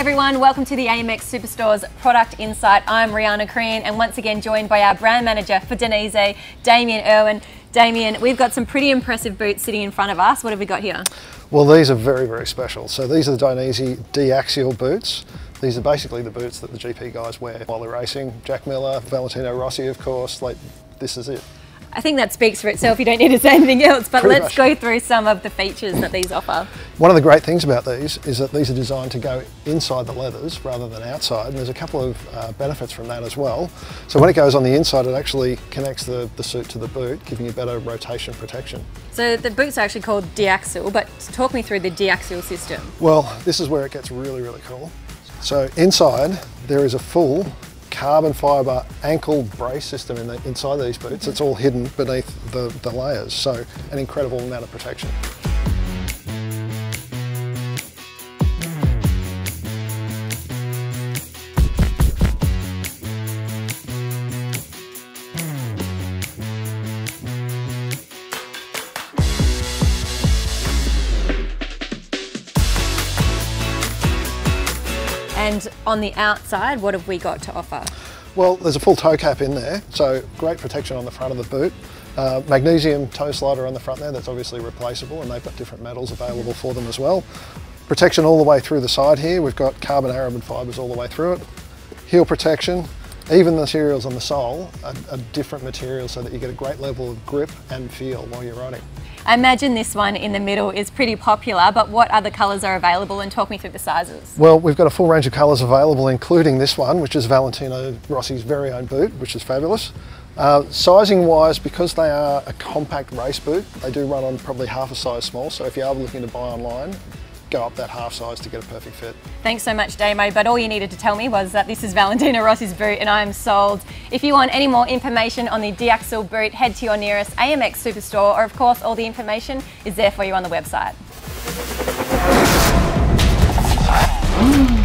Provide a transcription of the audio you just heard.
everyone, welcome to the AMX Superstore's Product Insight. I'm Riana Crehan and once again joined by our brand manager for Dainese, Damien Irwin. Damien, we've got some pretty impressive boots sitting in front of us. What have we got here? Well, these are very, very special. So these are the Dainese D-Axial boots. These are basically the boots that the GP guys wear while they're racing. Jack Miller, Valentino Rossi, of course, like this is it. I think that speaks for itself. You don't need to say anything else, but Pretty let's much. go through some of the features that these offer. One of the great things about these is that these are designed to go inside the leathers rather than outside, and there's a couple of uh, benefits from that as well. So when it goes on the inside, it actually connects the, the suit to the boot, giving you better rotation protection. So the boots are actually called D-Axial, but talk me through the D-Axial system. Well, this is where it gets really, really cool. So inside, there is a full carbon fibre ankle brace system in the, inside these boots. It's all hidden beneath the, the layers, so an incredible amount of protection. And on the outside, what have we got to offer? Well, there's a full toe cap in there, so great protection on the front of the boot. Uh, magnesium toe slider on the front there, that's obviously replaceable, and they've got different metals available for them as well. Protection all the way through the side here, we've got carbon aramid fibres all the way through it. Heel protection, even the materials on the sole are, are different materials so that you get a great level of grip and feel while you're riding. I imagine this one in the middle is pretty popular, but what other colours are available and talk me through the sizes? Well, we've got a full range of colours available, including this one, which is Valentino Rossi's very own boot, which is fabulous. Uh, sizing wise, because they are a compact race boot, they do run on probably half a size small. So if you are looking to buy online, go up that half size to get a perfect fit. Thanks so much, Damo. But all you needed to tell me was that this is Valentino Rossi's boot and I am sold. If you want any more information on the D-Axial boot, head to your nearest AMX Superstore or of course all the information is there for you on the website. Mm.